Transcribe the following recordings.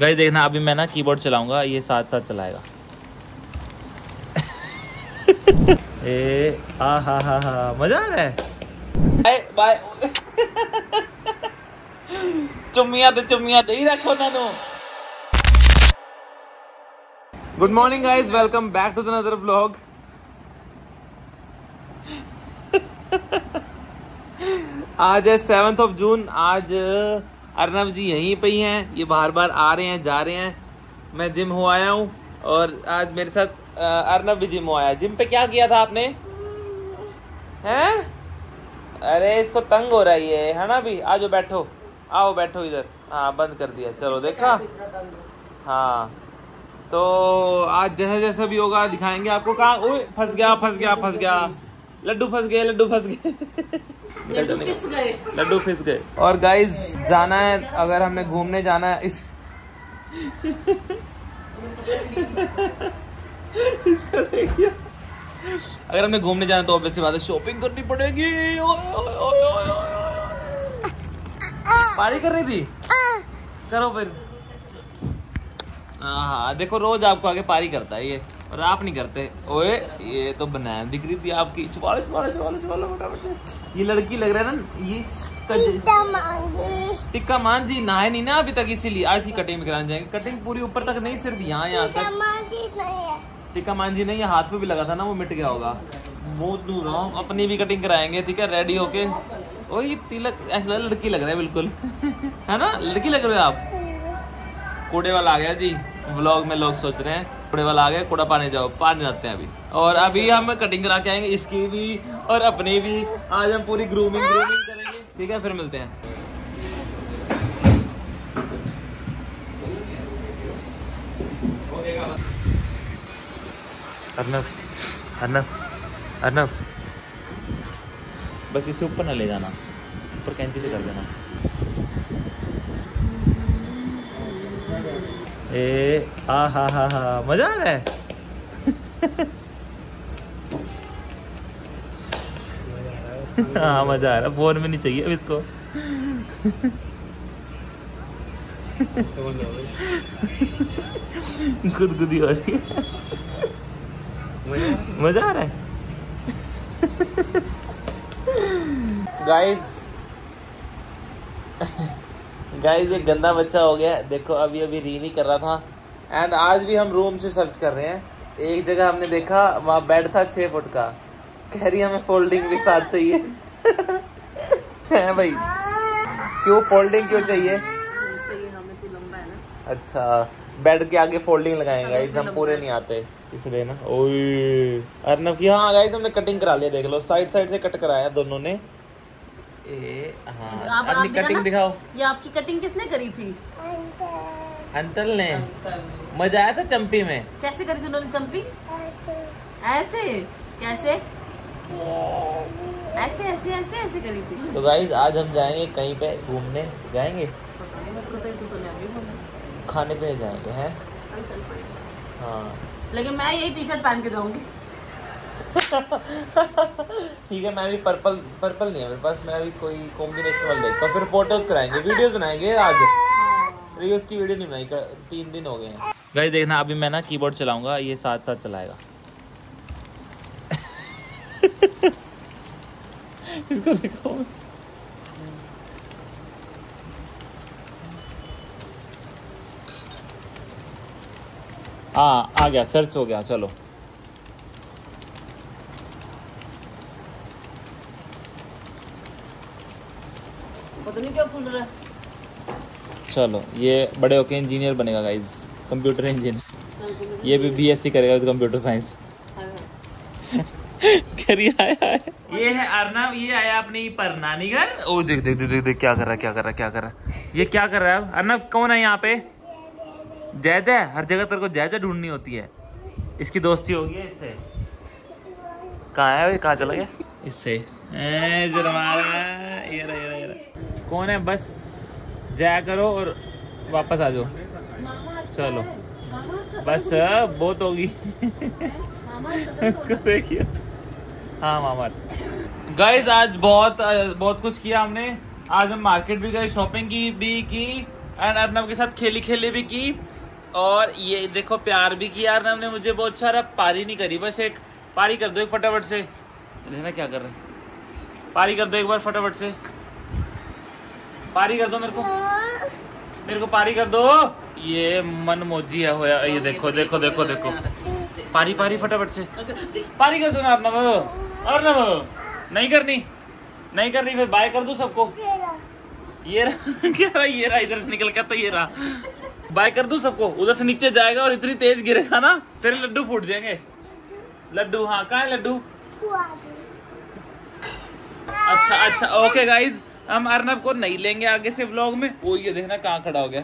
Guys देखना अभी मैं ना कीबोर्ड चलाऊंगा ये साथ साथ चलाएगा ए आ हा हा हा मजा आ रहा है बाय ਚੁੰਮੀਆਂ ਤੇ ਚੁੰਮੀਆਂ ਦੇ ਹੀ ਰੱਖੋ ਉਹਨਾਂ ਨੂੰ good morning guys welcome back to another blog आज है सेवन्थ ऑफ जून आज अर्नव जी यहीं पे ही हैं ये बार बार आ रहे हैं जा रहे हैं। मैं जिम हो आया हूँ और आज मेरे साथ अर्नब भी जिम हो आया। जिम पे क्या किया था आपने? हैं? अरे इसको तंग हो रहा है ये है ना भी आज बैठो। आओ बैठो इधर। हाँ बंद कर दिया। चलो देखा? हाँ तो आज जैसा जैसा भी होगा दिखाएँगे आपको कहाँ? फंस गया फंस गया फंस गया। लड्डू फंस गए लड्डू फंस गए। लड्डू फिस गए। लड्डू फिस गए। और गाइस जाना है अगर हमने घूमने जाना है इस इसका देखिए अगर हमने घूमने जाना है तो ऑब्वियसली बात है शॉपिंग करनी पड़ेगी। ओए, ओए, ओए, ओए, ओए, ओए। पारी कर रही थी? करो फिर। हाँ हाँ देखो रोज आपको आगे पारी करता है ये। और आप नहीं करते। ओए ये तो बनाया दिख रही थी आपकी। चुपालो चुपालो चुपालो चुपालो फटाफट ये लड़की लग रहा है ना ये टिक्का मान जी नहाए नहीं ना अभी तक इसीलिए आज की कटिंग में कराने जाएँगे। कटिंग पूरी ऊपर तक नहीं सिर्फ़ यहाँ यहाँ तक। टिक्का मान जी नहीं ये हाथ पे भी लगा था ना वो मिट गया होगा। बहुत दूर हूँ अपनी भी कटिंग कराएँगे ठीक है रेडी होके। ओ ये तिलक ऐसा लड़की लग रहा है बिल्कुल। है ना लड़की लग रहे हो आप? कूड़े वाला आ गया जी व्लॉग में लोग सोच रहे हैं। कूड़े वाला आ गया, कूड़ा पाने जाओ, पाने जाते हैं अभी। और अभी हम कटिंग करा के आएँगे, इसकी भी और अपनी भी। आज हम पूरी ग्रूमिंग ग्रूमिंग करेंगे। ठीक है, फिर मिलते हैं। अर्नव अर्नव अर्नव बस इसे ऊपर ना ले जाना, ऊपर कैंची से कर देना। ए आ हा हा हा. मज़ा आ रहा है? हाँ मज़ा आ रहा है फ़ोन में नहीं चाहिए अब इसको. हो रही है. मज़ा आ रहा है? गाइस गाइस ये गंदा बच्चा हो गया। देखो अभी अभी री नहीं कर रहा था। एंड आज भी हम रूम से सर्च कर रहे हैं। एक जगह हमने देखा वहाँ बेड था छह फुट का। कह रही हमें फोल्डिंग भी साथ चाहिए। है भाई। क्यों फोल्डिंग क्यों चाहिए? चाहिए हमें तो लंबा है ना। अच्छा बेड के आगे फोल्डिंग लगाएँगे गाइस हम पूरे नहीं आते। इसलिए ना ओए। अर्नब की हाँ गाइस हमने कटिंग करा लिया देख लो। साइड साइड से कट कराया दोनों ने। ए हाँ। आप- आप अपनी कटिंग दिखाओ। ये आपकी कटिंग किसने करी थी? अंकल ने। मज़ा आया था चंपी में? कैसे करी थी उन्होंने चंपी? ऐसे? कैसे? ऐसे ऐसे ऐसे ऐसे करी थी। तो गाइस आज हम जाएँगे कहीं पे घूमने। जाएँगे? तो तो खाने पीने जाएँगे हैं? चल चल हाँ। लेकिन मैं यही टी शर्ट पहन के जाऊँगी। ठीक है मैं भी पर्पल पर्पल नहीं है मेरे पास मैं अभी कोई कॉम्बिनेशन वाला देखता हूँ। फिर फ़ोटोज़ कराएँगे वीडियोस बनाएँगे आज। रील्स की वीडियो नहीं बनाई कर- तीन दिन हो गए हैं। गाइस देखना अभी मैं ना कीबोर्ड चलाऊँगा ये साथ साथ चलाएगा। इसको देखो। हाँ आ गया सर्च हो गया चलो। पता नहीं क्या खुल रहा है। चलो ये बड़े होके इंजीनियर बनेगा गाइज़ कंप्यूटर इंजीनियर ये भी बीएससी करेगा कंप्यूटर साइंस आया है ये है अर्नब ये आया अपनी पर नानी घर ओ देख देख देख देख क्या कर रहा है क्या कर रहा है क्या कर रहा है। ये क्या कर रहा है अर्नब कौन है यहाँ पे? जय जय हर जगह तेरे को जय जय ढूंढनी होती है। इसकी दोस्ती होगी है इससे? कहाँ है कहाँ चला गया? इससे। ए, जुर्माना। ये रहा। कौन है? बस जाया करो और वापस आ जाओ। चलो। बस बहुत होगी। देखिए हाँ। मामा गाइस आज बहुत बहुत कुछ किया हमने। आज हम मार्केट भी गए शॉपिंग की भी की एंड अर्नब के साथ खेली खेली भी की। और ये देखो प्यार भी किया अर्नब ने मुझे बहुत सारा पारी नहीं करी। बस एक पारी कर दो एक फटाफट से। लेना क्या कर रहे हैं? पारी कर दो एक बार फटाफट से। पारी कर दो मेरे को। मेरे को पारी कर दो। ये मन मोजी है होया ये देखो देखो देखो देखो। पारी पारी फटाफट से। पारी कर दो ना अर्नब। अर्नब नहीं करनी। नहीं करनी फिर बाय कर दो सबको। ये रहा क्या रहा ये रहा इधर से निकल के तो ये रहा। बाय कर दूँ सबको उधर से नीचे जाएगा और इतनी तेज गिरेगा ना तेरे लड्डू फूट जाएँगे। लड्डू हाँ कहाँ है लड्डू? अच्छा अच्छा ओके गाइज़ हम अर्नब को नहीं लेंगे आगे से ब्लॉग में। वो ये देखना कहाँ खड़ा हो गया।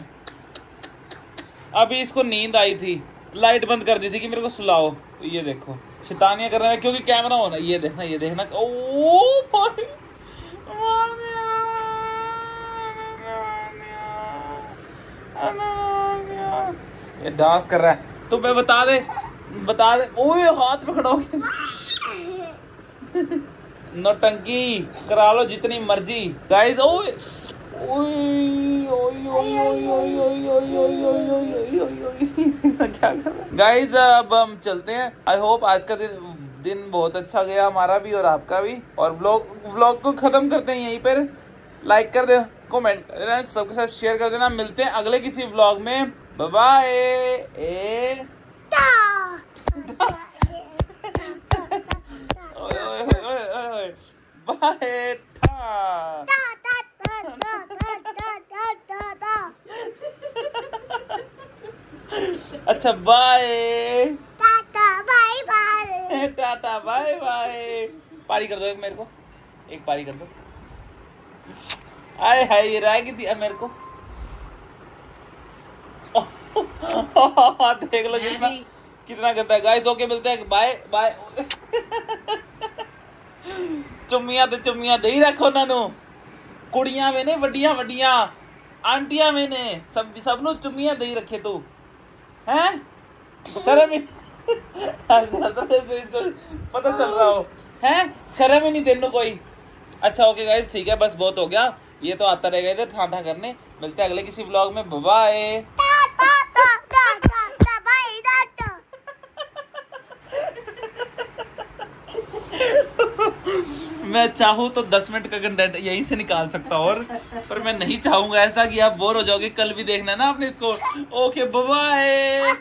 अभी इसको नींद आई थी। लाइट बंद कर दी थी कि मेरे को सुलाओ। ये देखो, शैतानियाँ कर रहा है क्योंकि कैमरा होना ये देखना ये देखना। ओ भाई। ये डांस कर रहा है। तो मैं बता दे बता दे। ओए, हाथ में खड़ा हो गया। नौटंकी करा लो जितनी मर्ज़ी गाइस ओए क्या अब हम चलते हैं आई होप आज का दिन दिन बहुत अच्छा गया हमारा भी और आपका भी और ब्लॉग ब्लॉग को खत्म करते हैं यहीं पर लाइक कर देना कमेंट सबके साथ शेयर कर देना मिलते हैं अगले किसी ब्लॉग में बाय ए अच्छा bye tata bye bye. Tata bye bye. पारी कर दो एक मेरे को। एक पारी कर दो। आए हाय ये रहेगी थी अब मेरे को? देख लो कितना कितना गंदा है। गाइस ओके मिलते हैं। बाय बाय ਚੁੰਮੀਆਂ ਤੇ ਚੁੰਮੀਆਂ ਦੇ ਹੀ ਰੱਖੋ ਉਹਨਾਂ ਨੂੰ ਕੁੜੀਆਂ ਵੇ ਨੇ ਵੱਡੀਆਂ ਵੱਡੀਆਂ ਆਂਟੀਆਂ ਵੇ ਨੇ ਸਭ ਸਭ ਨੂੰ ਚੁੰਮੀਆਂ ਦੇ ਹੀ ਰੱਖੇ ਤੂੰ हैं शर्म ही इसको पता चल रहा हो हैं शर्म ही नहीं तेनू कोई अच्छा ओके गाइस ठीक है बस बहुत हो गया ये तो आता रहेगा इधर ठाठा करने मिलते हैं अगले किसी ब्लॉग में बाय मैं चाहूँ तो 10 मिनट का कंटेंट यहीं से निकाल सकता और, पर मैं नहीं चाहूँगा ऐसा कि आप बोर हो जाओगे। कल भी देखना ना आपने इसको। Okay bye